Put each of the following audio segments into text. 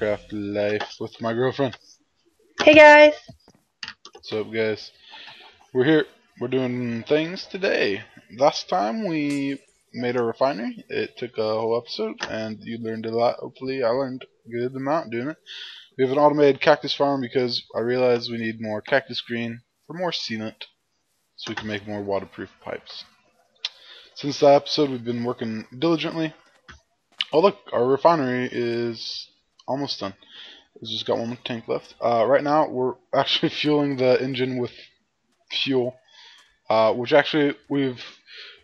Minecraft life with my girlfriend. Hey guys. What's up, guys? We're here. We're doing things today. Last time we made a refinery. It took a whole episode, and you learned a lot. Hopefully, I learned a good amount doing it. We have an automated cactus farm because I realized we need more cactus green for more sealant, so we can make more waterproof pipes. Since that episode, we've been working diligently. Oh look, our refinery is almost done. It's just got one more tank left. Uh, right now, we're actually fueling the engine with fuel, uh, which actually we've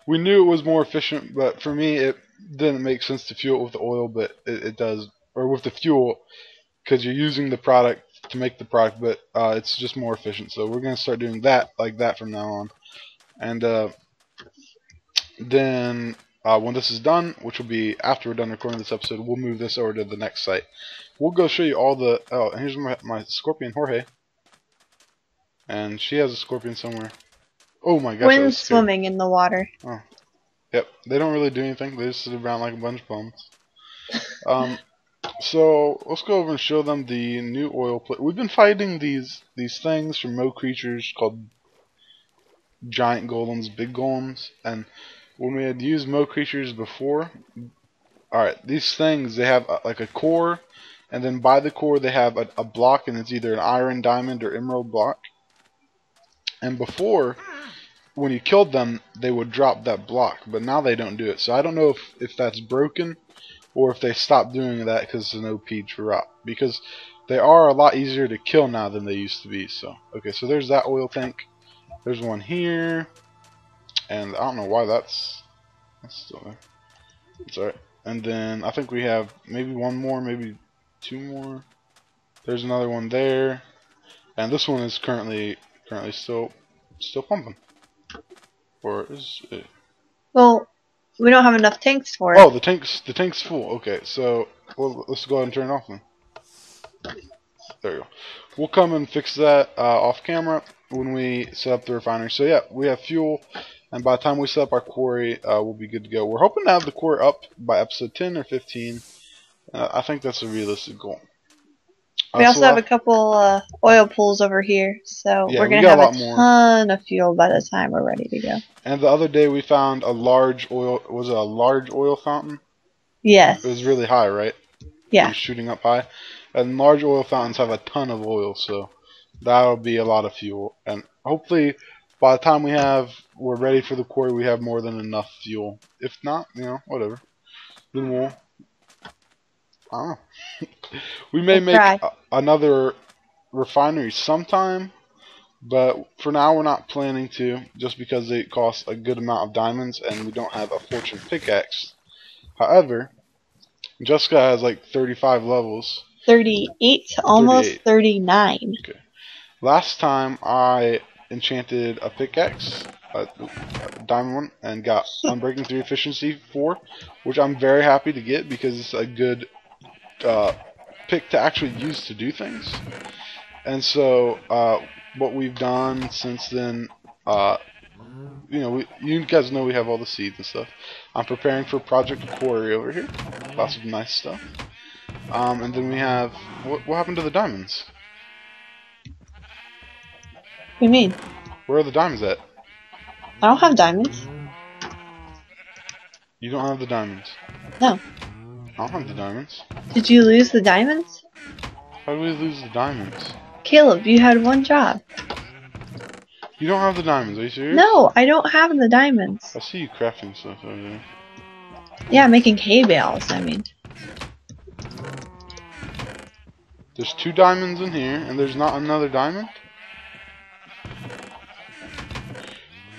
we knew it was more efficient, but for me, it didn't make sense to fuel it with the oil, but it, it does, or with the fuel, because you're using the product to make the product, but uh, it's just more efficient. So we're gonna start doing that like that from now on, and uh, then uh, when this is done, which will be after we're done recording this episode, we'll move this over to the next site. We'll go show you all the. Oh, and here's my, my scorpion, Jorge. And she has a scorpion somewhere. Oh my gosh. When swimming in the water. Oh. Yep. They don't really do anything. They just sit around like a bunch of bums. um. So let's go over and show them the new oil plate. We've been fighting these these things from Mo creatures called giant golems, big golems, and when we had used Mo creatures before, alright, these things, they have a, like a core, and then by the core they have a, a block, and it's either an iron, diamond, or emerald block. And before, when you killed them, they would drop that block, but now they don't do it. So I don't know if, if that's broken, or if they stopped doing that because it's an OP drop. Because they are a lot easier to kill now than they used to be. So Okay, so there's that oil tank. There's one here. And I don't know why that's, that's still there. It's alright. And then I think we have maybe one more, maybe two more. There's another one there. And this one is currently currently still still pumping. Or is it? Well, we don't have enough tanks for it. Oh, the tank's the tank's full. Okay, so well, let's go ahead and turn it off then. There you go. We'll come and fix that uh, off camera when we set up the refinery. So yeah, we have fuel. And by the time we set up our quarry, uh, we'll be good to go. We're hoping to have the quarry up by episode 10 or 15. Uh, I think that's a realistic goal. We uh, also so have a couple uh, oil pools over here, so yeah, we're going to have a, a ton of fuel by the time we're ready to go. And the other day we found a large oil, was it a large oil fountain? Yes. It was really high, right? Yeah. shooting up high. And large oil fountains have a ton of oil, so that'll be a lot of fuel. And hopefully by the time we have we're ready for the quarry, we have more than enough fuel. If not, you know, whatever. Then we'll. I don't know. we may we'll make a, another refinery sometime, but for now we're not planning to, just because it costs a good amount of diamonds and we don't have a fortune pickaxe. However, Jessica has like 35 levels. 38, almost 38. 39. Okay. Last time I enchanted a pickaxe, a, diamond one, and got Unbreaking 3 Efficiency 4, which I'm very happy to get because it's a good uh, pick to actually use to do things. And so, uh, what we've done since then, uh, you know, we, you guys know we have all the seeds and stuff. I'm preparing for Project Quarry over here. Lots of nice stuff. Um, and then we have, what, what happened to the diamonds? What do you mean? Where are the diamonds at? I don't have diamonds. You don't have the diamonds? No. I don't have the diamonds. Did you lose the diamonds? How did we lose the diamonds? Caleb, you had one job. You don't have the diamonds, are you serious? No, I don't have the diamonds. I see you crafting stuff over there. Yeah, making hay bales, I mean. There's two diamonds in here, and there's not another diamond?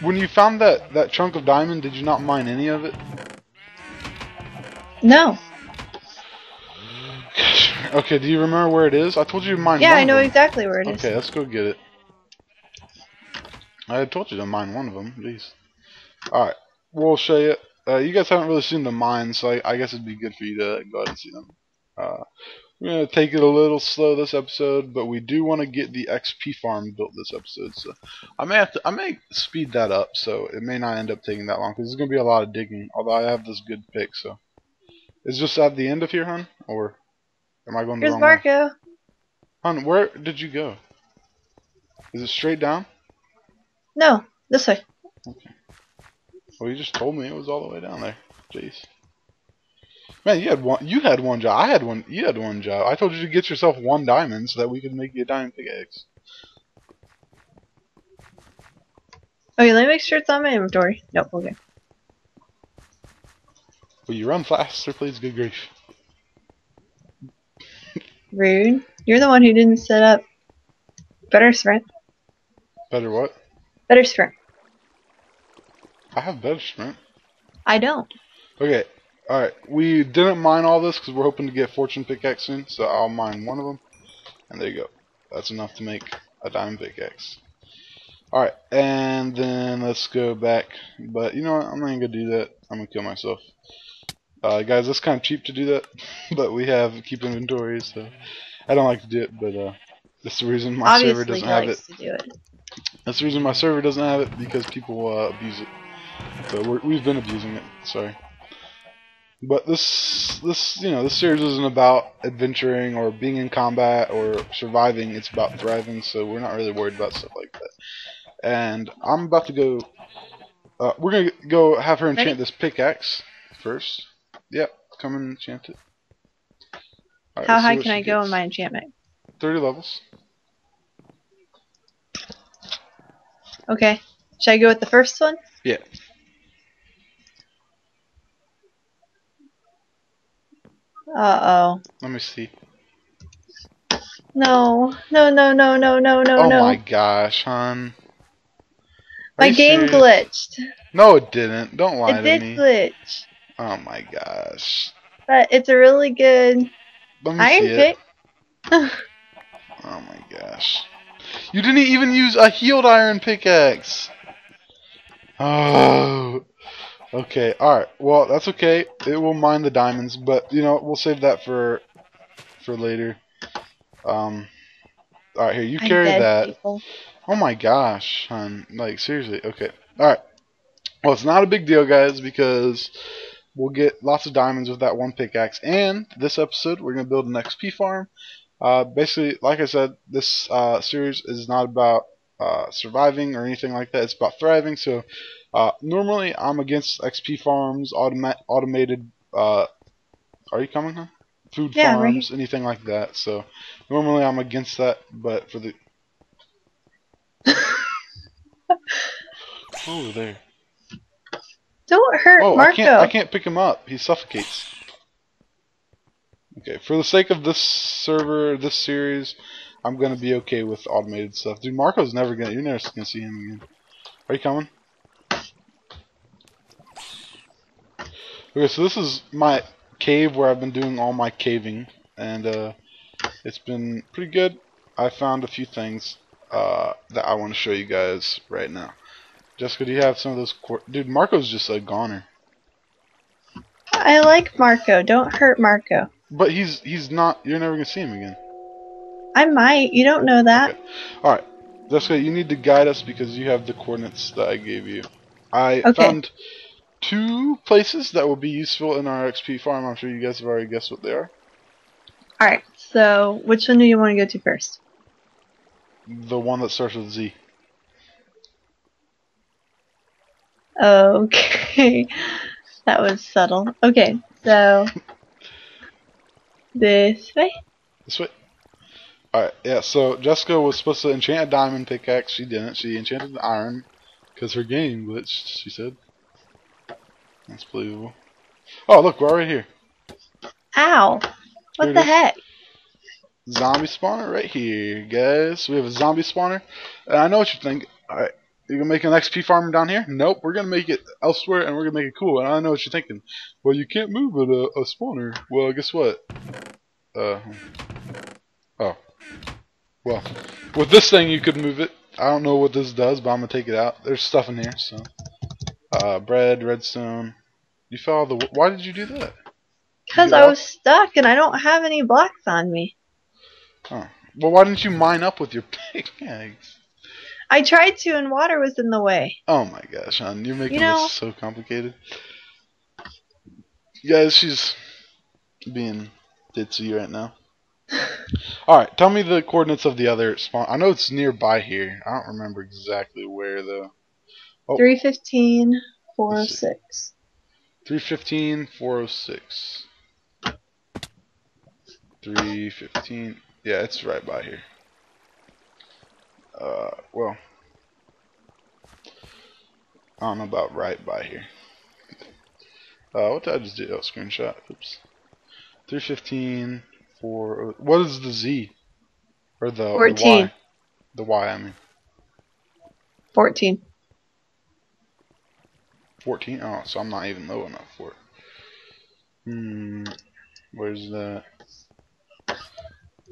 When you found that, that chunk of diamond, did you not mine any of it? No. okay, do you remember where it is? I told you to mine Yeah, I know exactly where it is. Okay, let's go get it. I told you to mine one of them, at least. Alright, we'll show you. Uh, you guys haven't really seen the mines, so I, I, guess it'd be good for you to go ahead and see them. Uh, we're going to take it a little slow this episode, but we do want to get the XP farm built this episode. So I may have to, I may speed that up, so it may not end up taking that long because there's going to be a lot of digging. Although I have this good pick, so it's just at the end of here, hun, or Am I going the Here's wrong way? Marco. Hon, where did you go? Is it straight down? No, this way. Okay. Well, you just told me it was all the way down there. Jeez. Man, you had one. You had one job. I had one. You had one job. I told you to get yourself one diamond so that we could make you a diamond pickaxe. Okay, let me make sure it's on my inventory. Nope, okay. Will you run faster, please? Good grief. Rude. You're the one who didn't set up better sprint. Better what? Better sprint. I have better sprint. I don't. Okay. All right. We didn't mine all this because we're hoping to get fortune pickaxe soon. So I'll mine one of them, and there you go. That's enough to make a diamond pickaxe. All right, and then let's go back. But you know what? I'm not even gonna do that. I'm gonna kill myself. Uh, guys, that's kind of cheap to do that, but we have keep inventory, so I don't like to do it. But uh, that's the reason my Obviously, server doesn't have it. do it. That's the reason my server doesn't have it because people uh, abuse it. So we're, we've been abusing it. Sorry. But this this you know this series isn't about adventuring or being in combat or surviving. It's about thriving. So we're not really worried about stuff like that. And I'm about to go. Uh, we're gonna go have her enchant Ready? this pickaxe first. Yep, come and enchant it. Alright, How high can I go gets. in my enchantment? 30 levels. Okay. Should I go with the first one? Yeah. Uh oh. Let me see. No. No, no, no, no, no, no, oh no. Oh my gosh, hon. Are My game serious? glitched. No, it didn't. Don't lie It to did me. glitch. Oh my gosh. But it's a really good iron pick. Oh my gosh. You didn't even use a healed iron pickaxe. Oh. Okay, alright. Well, that's okay. It will mine the diamonds, but, you know, we'll save that for for later. Um. Alright, here, you I'm carry dead, that. people. Oh my gosh, hon. Like, seriously. Okay. Alright. Well, it's not a big deal, guys, because we'll get lots of diamonds with that one pickaxe. And this episode, we're going to build an XP farm. Uh, basically, like I said, this uh, series is not about uh, surviving or anything like that. It's about thriving. So, uh, normally, I'm against XP farms, automa- automated. Uh, are you coming, huh? Food Yeah, right farms, anything like that. So, normally, I'm against that. But for the Oh, there. Don't hurt Oh, Marco. I can't. I can't pick him up. He suffocates. Okay, for the sake of this server, this series, I'm gonna be okay with automated stuff. Dude, Marco's never gonna. You're never gonna see him again. Are you coming? Okay, so this is my cave where I've been doing all my caving, and uh, it's been pretty good. I found a few things uh, that I want to show you guys right now. Jessica, do you have some of those? Dude, Marco's just a goner. I like Marco. Don't hurt Marco. But he's he's not. You're never gonna see him again. I might. You don't know that. Okay. All right, Jessica, you need to guide us because you have the coordinates that I gave you. I Okay. found two places that will be useful in our XP farm. I'm sure you guys have already guessed what they are. Alright, so which one do you want to go to first? The one that starts with Z. Okay. that was subtle. Okay, so this way? This way. Alright, yeah, so Jessica was supposed to enchant a diamond pickaxe. She didn't. She enchanted the iron because her game glitched, she said. That's believable. Oh, look, we're right here. Ow. What the is. heck? Zombie spawner right here, guys. We have a zombie spawner. And I know what you think. Alright, you're gonna make an XP farm down here? Nope, we're gonna make it elsewhere and we're gonna make it cool. And I know what you're thinking. Well, you can't move it a, a spawner. Well, guess what? Uh, oh. Well, with this thing you could move it. I don't know what this does, but I'm gonna take it out. There's stuff in here, so. Uh, bread, redstone. You fell the. Why did you do that? Because I was stuck and I don't have any blocks on me. Oh. Well, why didn't you mine up with your pickaxe? I tried to and water was in the way. Oh my gosh, hon, you're making You know- this so complicated. Guys, she's being ditzy right now. All right, tell me the coordinates of the other spawn. I know it's nearby here. I don't remember exactly where though. Oh. 315, 406. 315, 406. 315. Yeah, it's right by here. Uh, well, I don't know about right by here. Uh, what did I just do? Oh, screenshot. Oops. 315, 4. What is the Z? Or the, 14. the Y? The Y, I mean. 14. 14? Oh, so I'm not even low enough for it. Hmm. Where's that?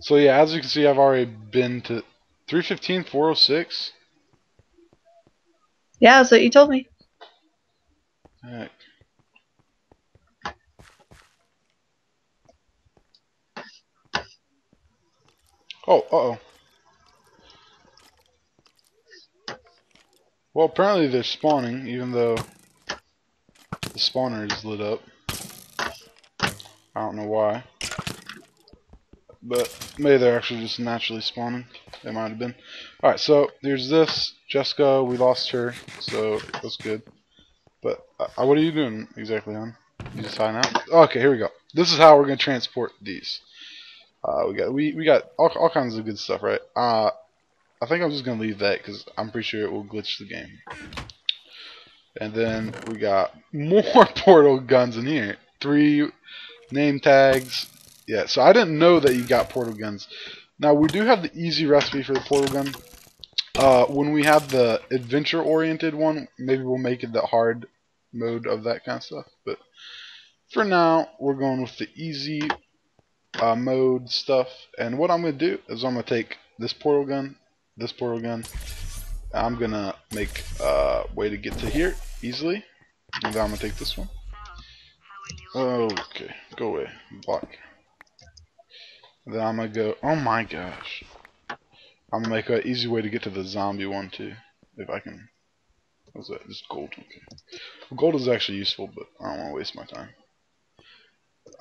So yeah, as you can see, I've already been to 315, 406. Yeah, that's what you told me. Heck. Oh, uh oh. Well, apparently they're spawning, even though the spawner is lit up. I don't know why. But maybe they're actually just naturally spawning. They might have been. Alright, so there's this. Jessica, we lost her, so that's good. But uh, what are you doing exactly, hon? You just sign out? Okay, here we go. This is how we're gonna transport these. Uh, we got we we got all all kinds of good stuff, right? Uh, I think I'm just gonna leave that because I'm pretty sure it will glitch the game. And then we got more portal guns in here. Three name tags. Yeah, so I didn't know that you got portal guns. Now we do have the easy recipe for the portal gun. Uh, when we have the adventure-oriented one, maybe we'll make it the hard mode of that kind of stuff. But for now, we're going with the easy uh, mode stuff. And what I'm going to do is I'm going to take this portal gun, this portal gun. I'm to make a way to get to here easily. And then I'm to take this one. Okay, go away. Block. Then I'm to go, oh my gosh. I'm to make an easy way to get to the zombie one too. If I can. What's that? Just gold. Okay. Well, gold is actually useful, but I don't want to waste my time.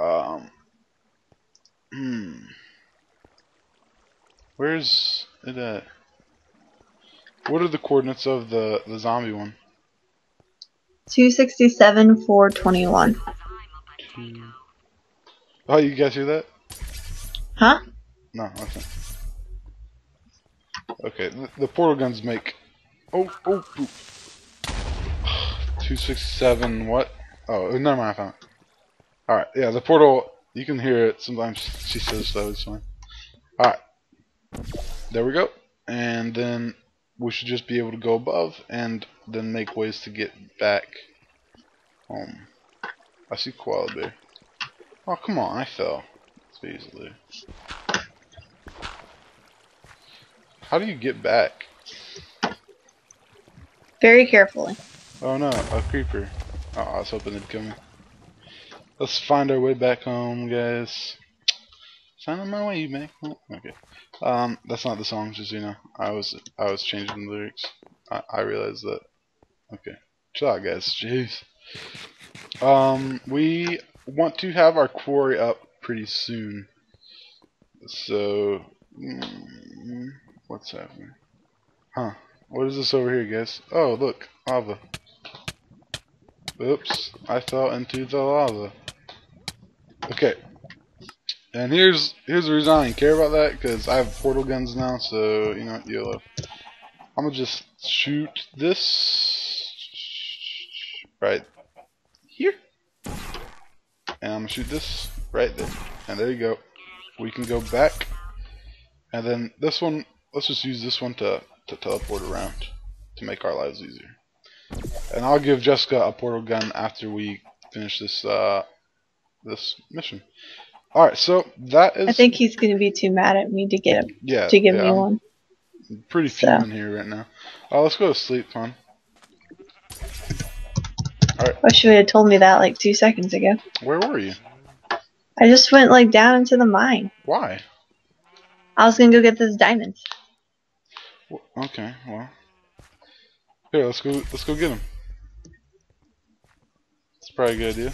Um, Hmm. Where's it at? What are the coordinates of the, the zombie one? 267, 421. Two. Hmm. Oh, you guys hear that? Huh? No, okay. Okay, the, the portal guns make... Oh, oh, oh. 267, what? Oh, never mind, I found it. Alright, yeah, the portal you can hear it. Sometimes she says that it's fine. Alright. There we go. And then we should just be able to go above and then make ways to get back home. I see koala bear. Oh, come on. I fell. So easily. How do you get back? Very carefully. Oh no, a creeper. Oh, I was hoping it'd kill me. Let's find our way back home, guys. Find on my way back home. Okay. Um, that's not the song, know. I was I was changing the lyrics. I, I realized that. Okay. Chill out, guys. Jeez. Um, we want to have our quarry up pretty soon. So, mm, what's happening? Huh. What is this over here, guys? Oh, look. Lava. Oops. I fell into the lava. Okay. And here's here's the reason I don't care about that because I have portal guns now, so you know YOLO. I'm gonna just shoot this right here, and I'm gonna shoot this right there, and there you go. We can go back, and then this one. Let's just use this one to to teleport around to make our lives easier. And I'll give Jessica a portal gun after we finish this uh, this mission. All right, so that is. I think he's going to be too mad at me to get him. Yeah. To give yeah, me I'm one. Pretty So. here right now. Oh, let's go to sleep, hon. I should have told me that like two seconds ago. Where were you? I just went like down into the mine. Why? I was gonna go get those diamonds. Wh- Okay, well. Here, let's go. Let's go get them. It's probably a good idea.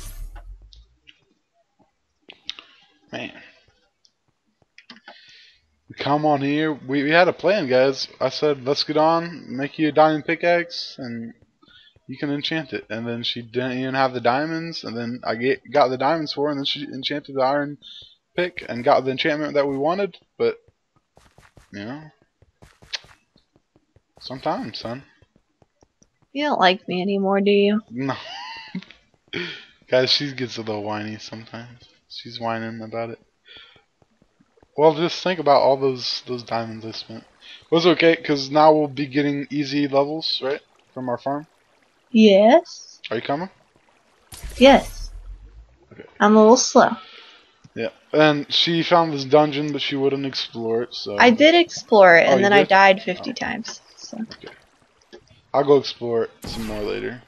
Man. come on here. We, we had a plan, guys. I said, let's get on, make you a diamond pickaxe, and you can enchant it. And then she didn't even have the diamonds, and then I get got the diamonds for her, and then she enchanted the iron pick and got the enchantment that we wanted. But you know, sometimes, son. You don't like me anymore, do you? No. guys, she gets a little whiny sometimes. She's whining about it. Well, just think about all those those diamonds I spent. It was okay, because now we'll be getting easy levels, right? From our farm. Yes. Are you coming? Yes. Okay. I'm a little slow. Yeah. And she found this dungeon, but she wouldn't explore it, so... I did explore it, Oh, and then I died 50 Oh. times. So. I'll go explore it some more later.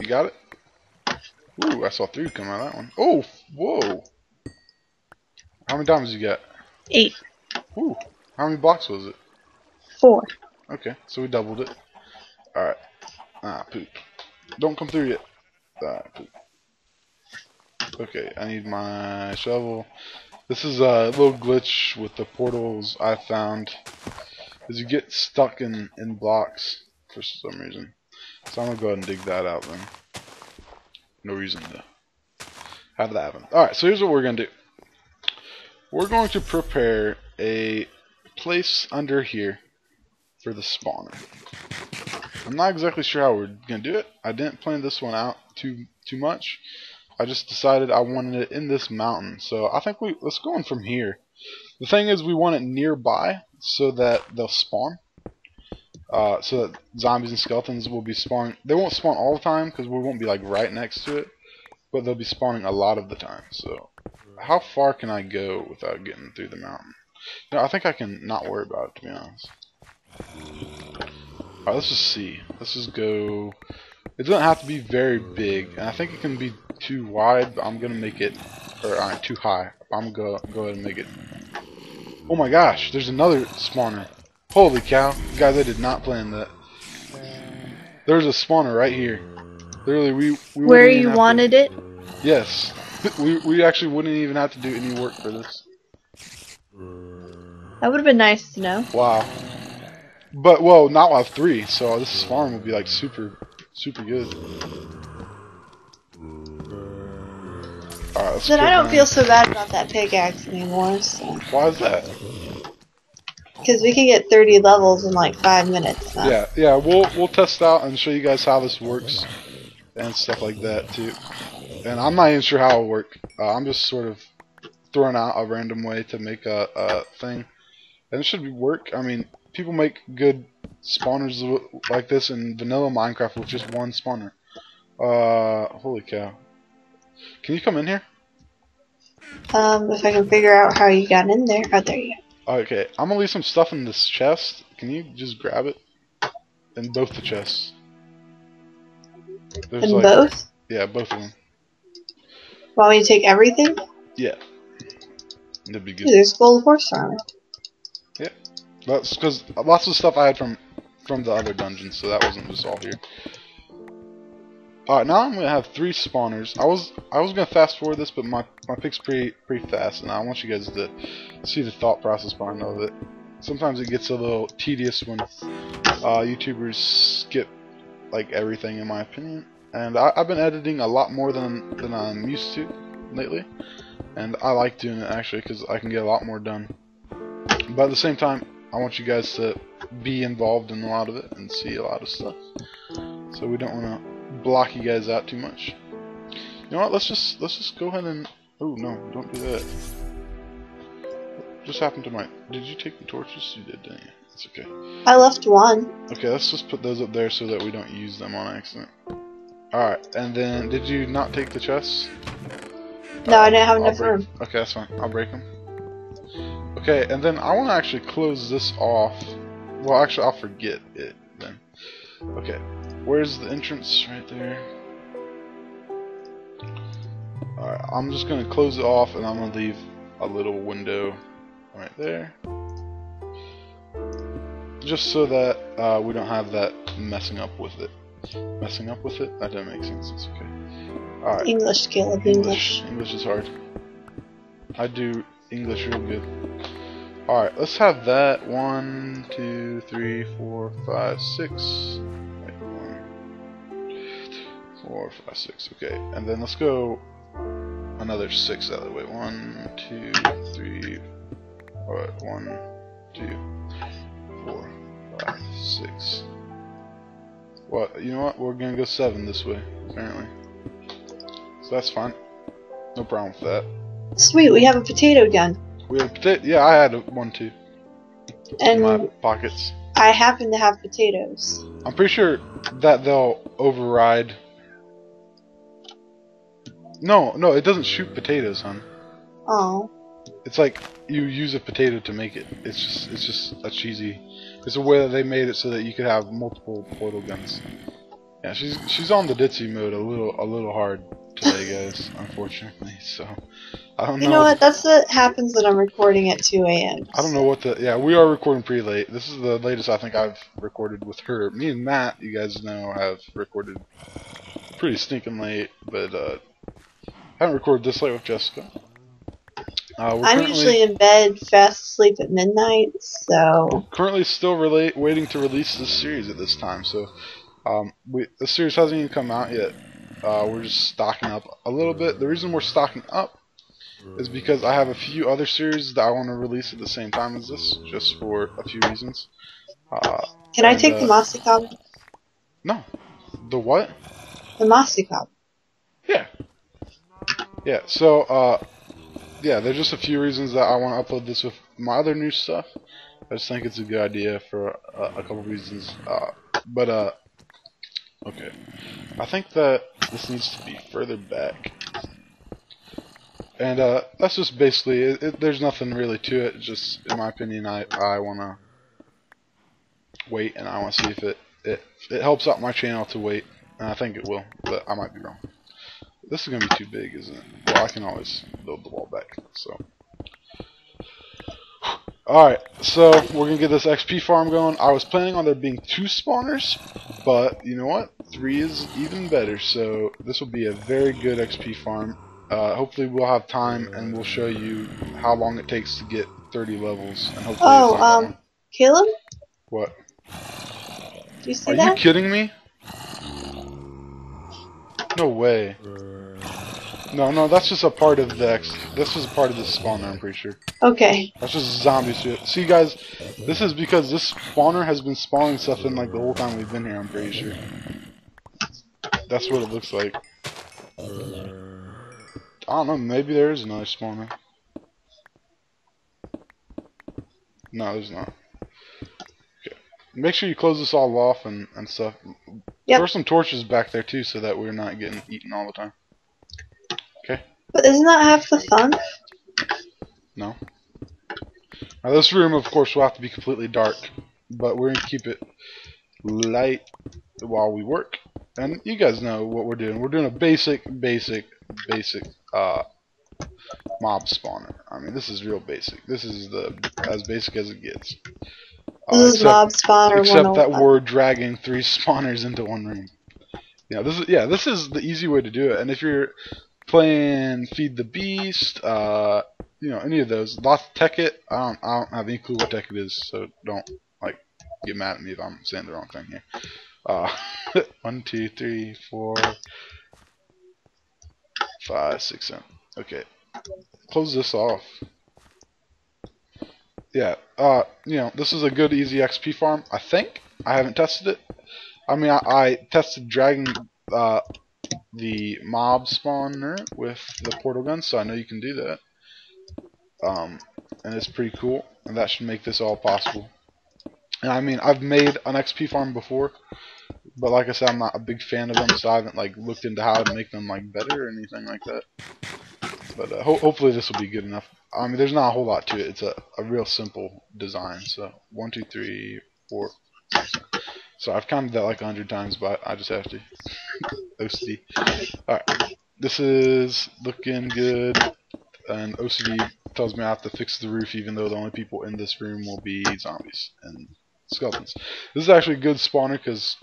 You got it? Ooh, I saw three come out of that one. Oh, whoa! How many diamonds you got? Eight. Ooh, how many blocks was it? Four. Okay, so we doubled it. Alright. Ah, poop. Don't come through yet. Ah, poop. Okay, I need my shovel. This is a little glitch with the portals I found. Is you get stuck in, in blocks for some reason. So I'm gonna go ahead and dig that out then. No reason to have that happen. Alright, so here's what we're gonna do. We're going to prepare a place under here for the spawner. I'm not exactly sure how we're gonna do it. I didn't plan this one out too too much. I just decided I wanted it in this mountain. So I think we let's go in from here. The thing is we want it nearby so that they'll spawn. Uh, so that zombies and skeletons will be spawning. They won't spawn all the time because we won't be like right next to it, but they'll be spawning a lot of the time. So how far can I go without getting through the mountain? No, I think I can not worry about it to be honest. Alright, let's just see. Let's just go. It doesn't have to be very big, and I think it can be too wide, but I'm gonna make it, or uh, too high. I'm gonna go, go ahead and make it. Oh my gosh, there's another spawner. Holy cow. Guys, I did not plan that. There's a spawner right here. Literally, we. we Where you have to- wanted it? Yes. We, we actually wouldn't even have to do any work for this. That would have been nice to know. Wow. But well, now I have three, so this farm will be like super, super good. Alright, Then I don't feel so bad about that pickaxe anymore. So. Why is that? Because we can get 30 levels in like five minutes now. Yeah, yeah. We'll we'll test out and show you guys how this works and stuff like that too. And I'm not even sure how it'll work. Uh, I'm just sort of throwing out a random way to make a, a thing, and it should work. I mean, people make good spawners like this in vanilla Minecraft with just one spawner. Uh, holy cow! Can you come in here? Um, if I can figure out how you got in there. Oh, there you go. Okay, I'm gonna leave some stuff in this chest. Can you just grab it? In both the chests. There's In like- both? Yeah, both of them. Want me to take everything? Yeah. That'd be Ooh, good. there's gold horse armor. Yeah. That's because lots of stuff I had from from the other dungeons, so that wasn't just all here. Alright, now I'm gonna have three spawners. I was I was gonna fast forward this, but my my pick's pretty pretty fast, and I want you guys to see the thought process behind all of it. Sometimes it gets a little tedious when uh, YouTubers skip like everything, in my opinion. And I, I've been editing a lot more than than I'm used to lately, and I like doing it actually because I can get a lot more done. But at the same time, I want you guys to be involved in a lot of it and see a lot of stuff. So we don't want to block you guys out too much. You know what? Let's just let's just go ahead and. Oh no! Don't do that. What just happened to my? Did you take the torches? You did, didn't you? It's okay. I left one. Okay, let's just put those up there so that we don't use them on accident. Alright, and then did you not take the chests? No, I didn't have I'll enough room. Okay, that's fine. I'll break them. Okay, and then I want to actually close this off. Well, actually, I'll forget it then. Okay, where's the entrance? Right there. Alright, I'm just going to close it off and I'm to leave a little window right there. Just so that uh, we don't have that messing up with it. Messing up with it? That didn't make sense. It's okay. Alright. English skill of English. English. English is hard. I do English real good. Alright, let's have that. One, two, three, four, five, six. Four, five, six. Okay, and then let's go another six out of the way. One, two, three. Alright, one, two, four, five, six. What? You know what? We're gonna go seven this way, apparently. So that's fine. No problem with that. Sweet, we have a potato gun. We have potato. Yeah, I had one too. And in my pockets. I happen to have potatoes. I'm pretty sure that they'll override. No, no, it doesn't shoot potatoes, hon. Oh. It's like you use a potato to make it. It's just, it's just a cheesy. It's a way that they made it so that you could have multiple portal guns. Yeah, she's she's on the ditzy mode a little a little hard today, guys. unfortunately, so I don't know. you know. what? That's what happens when I'm recording at 2 a.m. I don't know what the yeah we are recording pretty late. This is the latest I think I've recorded with her. Me and Matt, you guys know, have recorded pretty stinking late, but uh, haven't recorded this late with Jessica. Uh, we're I'm usually in bed, fast asleep at midnight, so currently still relate waiting to release this series at this time. So um, we the series hasn't even come out yet. Uh, we're just stocking up a little bit. The reason we're stocking up is because I have a few other series that I want to release at the same time as this, just for a few reasons. Uh, can I take uh, the Mossy Cob? no, the what? The Mossy Cob. Yeah. Yeah, so, uh, yeah, there's just a few reasons that I want to upload this with my other new stuff. I just think it's a good idea for uh, a couple reasons. Uh, but, uh, okay. I think that this needs to be further back. And, uh, that's just basically it. it there's nothing really to it. Just, in my opinion, I, I want to wait and I want to see if it, it, it helps out my channel to wait. And I think it will, but I might be wrong. This is gonna be too big, isn't it? Well, I can always build the wall back. So, all right. So we're gonna get this XP farm going. I was planning on there being two spawners, but you know what? Three is even better. So this will be a very good XP farm. Uh, hopefully we'll have time and we'll show you how long it takes to get 30 levels. And hopefully Oh, um. Caleb, what? do you see Are you kidding me? No way. No, no, that's just a part of the X. This is a part of the spawner, I'm pretty sure. Okay. That's just zombie shit. See, guys, this is because this spawner has been spawning stuff in like the whole time we've been here. I'm pretty sure. That's what it looks like. I don't know. Maybe there is another spawner. No, there's not. Make sure you close this all off and and stuff. Yep. Throw some torches back there too, so that we're not getting eaten all the time. Okay. But isn't that half the fun? No. Now this room, of course, will have to be completely dark, but we're gonna keep it light while we work. And you guys know what we're doing. We're doing a basic, basic, basic uh, mob spawner. I mean, this is real basic. This is the as basic as it gets. Uh, is except- except that we're dragging three spawners into one room. Yeah, this is yeah, this is the easy way to do it. And if you're playing Feed the Beast, uh, you know any of those, Lost Tekkit, I don't I don't have any clue what Tekkit is, so don't like get mad at me if I'm saying the wrong thing here. Uh, one, two, three, four, five, six, seven. Okay, close this off. Yeah, uh, you know, this is a good, easy XP farm, I think. I haven't tested it. I mean, I, I tested dragging uh, the mob spawner with the portal gun, so I know you can do that. Um, and it's pretty cool, and that should make this all possible. And I mean, I've made an XP farm before, but like I said, I'm not a big fan of them, so I haven't like looked into how to make them like better or anything like that. But uh, ho hopefully this will be good enough. I mean, there's not a whole lot to it. It's a, a real simple design. So one, two, three, four. So I've counted that like a hundred times, but I just have to. OCD. Alright. This is looking good. And OCD tells me I have to fix the roof even though the only people in this room will be zombies and skeletons. This is actually a good spawner because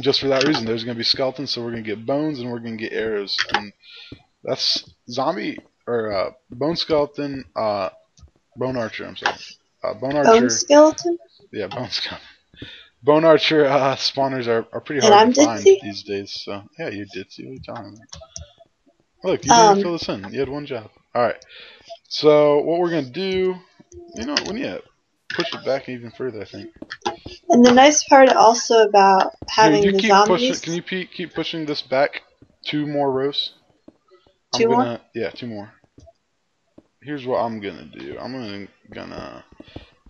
just for that reason there's going to be skeletons so we're going to get bones and we're going to get arrows and that's zombie or uh, bone skeleton, uh, bone archer. I'm sorry, uh, bone Bone skeleton? Yeah, bone skeleton. Bone archer uh, spawners are, are pretty And hard I'm to find ditzy? these days. So yeah, you did see What you're talking about? Look, you Um, didn't fill this in. You had one job. All right. So what we're gonna do? You know, we need to push it back even further. I think. And the nice part also about having Here, you the keep zombies. pushing. Can you keep pushing this back two more rows? I'm Two gonna, Yeah, two more. Here's what I'm gonna do. I'm gonna gonna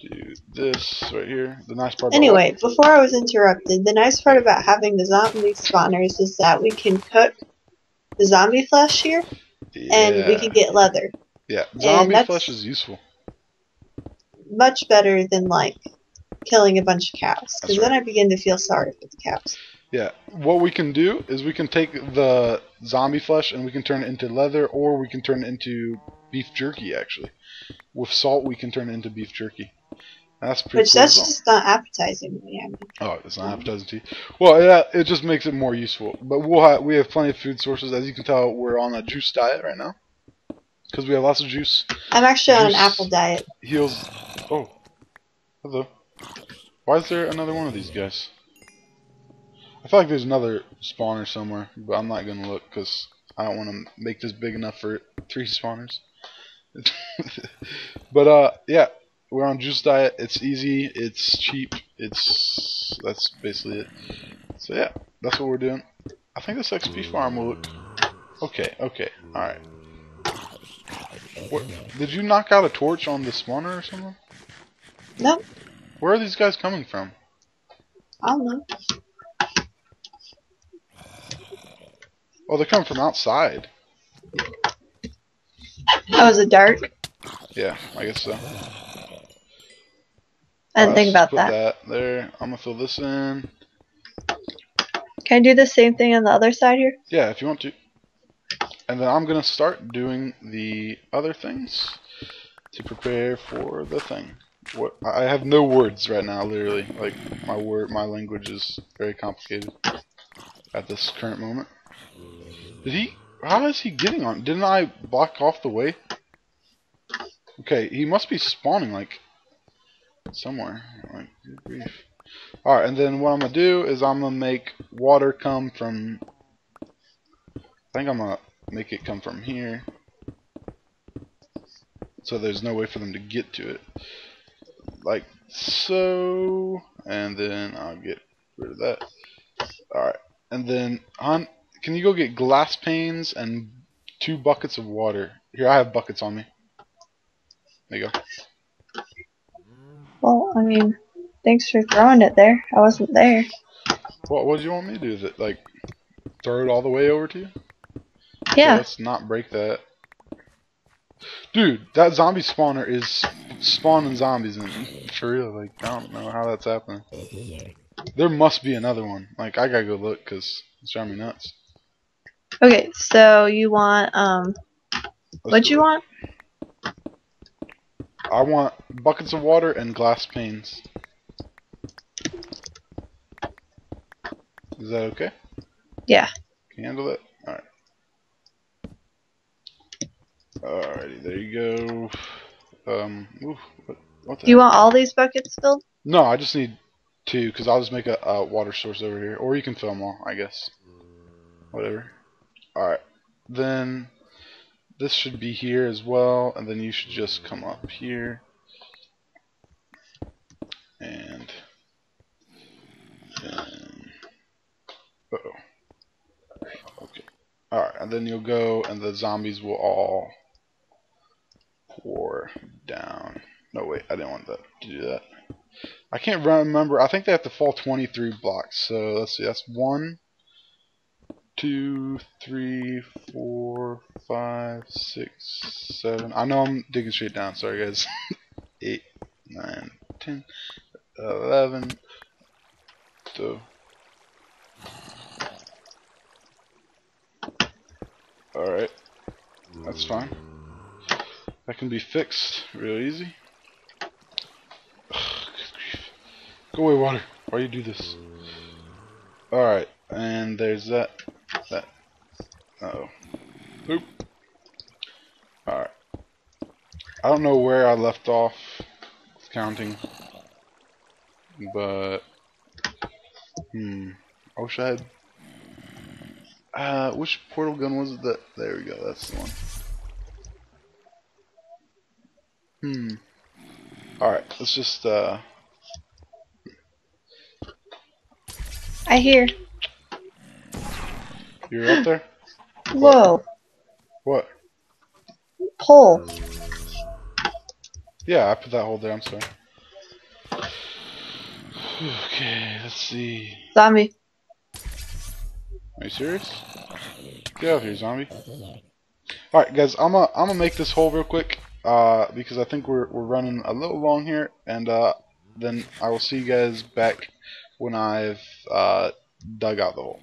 do this right here. The nice part. about- Anyway, before I was interrupted, the nice part about having the zombie spawners is that we can cook the zombie flesh here, and we can get leather. Yeah, zombie flesh is useful. Much better than like killing a bunch of cows, because That's then I begin to feel sorry for the cows. Yeah, what we can do is we can take the zombie flesh and we can turn it into leather, or we can turn it into beef jerky. Actually, with salt, we can turn it into beef jerky. That's pretty Which cool. that's well. just not appetizing to me. I mean, Oh, it's not appetizing to you. Well, yeah, it just makes it more useful. But we'll have, we have plenty of food sources. As you can tell, we're on a juice diet right now because we have lots of juice. I'm actually on an apple diet. Heals. Oh, hello. Why is there another one of these guys? I feel like there's another spawner somewhere, but I'm not gonna look because I don't want to make this big enough for three spawners. but uh, yeah, we're on juice diet. It's easy. It's cheap. It's that's basically it. So yeah, that's what we're doing. I think this XP farm will look okay. Okay, all right. What, did you knock out a torch on the spawner or something? Nope, Where are these guys coming from? I don't know. Oh, they're coming from outside. Oh, is it dark? Yeah, I guess so. I didn't think about put that. that there. I'm gonna fill this in. Can I do the same thing on the other side here? Yeah, if you want to. And then I'm gonna start doing the other things to prepare for the thing. What I have no words right now, literally. Like my word, my language is very complicated at this current moment. Did he? How is he getting on? Didn't I block off the way? Okay, he must be spawning like somewhere. Like, grief. Alright, and then what I'm gonna do is I'm gonna make water come from. I think I'm gonna make it come from here. So there's no way for them to get to it. Like so. And then I'll get rid of that. Alright. And then, on. Can you go get glass panes and two buckets of water? Here, I have buckets on me. There you go. Well, I mean, thanks for throwing it there. I wasn't there. What what do you want me to do? Is it like throw it all the way over to you? Yeah. Let's not break that. Dude, that zombie spawner is spawning zombies in for real. Like I don't know how that's happening. There must be another one. Like I gotta go look because it's driving me nuts. Okay, so you want um, what you want? I want buckets of water and glass panes. Is that okay? Yeah. Can you handle it? Alright. Alrighty, there you go. Um, ooh, what, what the Do you want all these buckets filled? No, I just need two, because I'll just make a, a water source over here. Or you can fill them all, I guess. Whatever. Alright. Then, this should be here as well, and then you should just come up here. And... then- Uh-oh. Okay. Alright, and then you'll go, and the zombies will all pour down. No, wait, I didn't want that to do that. I can't remember. I think they have to fall 23 blocks. So let's see. That's one, two, three, four, five, six, seven. I know I'm digging straight down. Sorry, guys. Eight, nine, ten, eleven. So. Alright. That's fine. That can be fixed real easy. Go away, water. Why do you do this? Alright, and there's that. Uh oh. Oop. Alright. I don't know where I left off counting. But hmm. I wish I had uh which portal gun was it that there we go, that's the one. Hmm. Alright, let's just uh I hear. You're up there? Whoa. What? Pole. Yeah, I put that hole there, I'm sorry. Okay, let's see. Zombie. Are you serious? Get out here, zombie. Alright guys, I'm gonna I'm gonna make this hole real quick, uh, because I think we're we're running a little long here, and uh, then I will see you guys back when I've uh, dug out the hole.